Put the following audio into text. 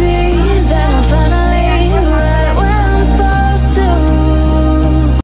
be